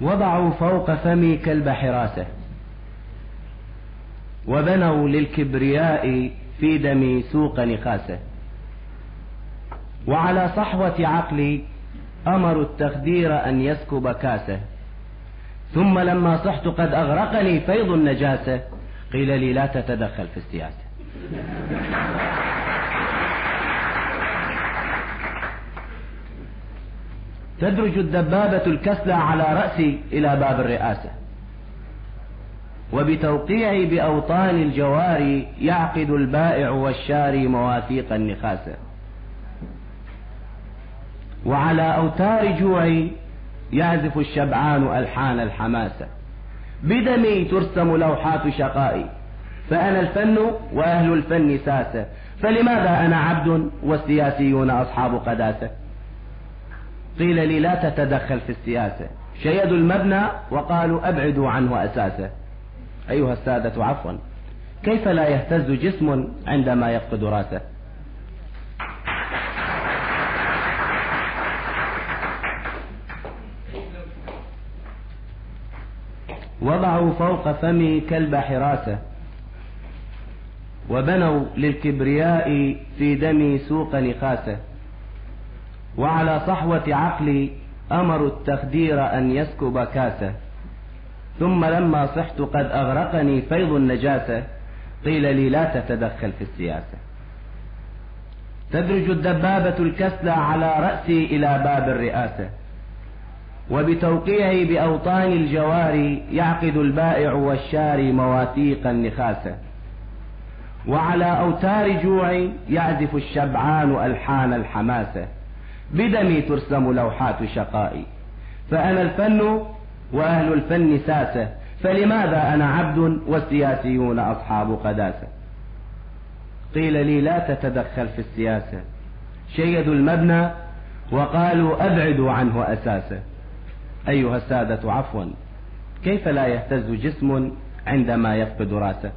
وضعوا فوق فمي كلب حراسة وبنوا للكبرياء في دمي سوق نخاسة وعلى صحوة عقلي أمروا التخدير أن يسكب كاسه. ثم لما صحت قد أغرقني فيض النجاسة قيل لي لا تتدخل في السياسة. تدرج الدبابة الكسلى على رأسي إلى باب الرئاسة. وبتوقيعي بأوطان الجواري يعقد البائع والشاري مواثيق النخاسة وعلى أوتار جوعي يعزف الشبعان ألحان الحماسة بدمي ترسم لوحات شقائي. فأنا الفن وأهل الفن ساسة فلماذا أنا عبد والسياسيون أصحاب قداسة؟ قيل لي لا تتدخل في السياسة. شيدوا المبنى وقالوا أبعدوا عنه أساسه. أيها السادة عفوا. كيف لا يهتز جسم عندما يفقد رأسه؟ وضعوا فوق فمي كلب حراسة. وبنوا للكبرياء في دمي سوق نخاسة. وعلى صحوة عقلي أمروا التخدير أن يسكب كاسة. ثم لما صحت قد أغرقني فيض النجاسة. قيل لي لا تتدخل في السياسة. تدرج الدبابة الكسلى على رأسي إلى باب الرئاسة. وبتوقيعي بأوطان الجواري يعقد البائع والشاري مواثيق النخاسة. وعلى أوتار جوعي يعزف الشبعان ألحان الحماسة. بدمي ترسم لوحات شقائي. فأنا الفن وأهل الفن ساسة. فلماذا أنا عبد والسياسيون أصحاب قداسة؟ قيل لي لا تتدخل في السياسة. شيدوا المبنى وقالوا أبعدوا عنه أساسا أيها السادة عفوا. كيف لا يهتز جسم عندما يفقد راسه؟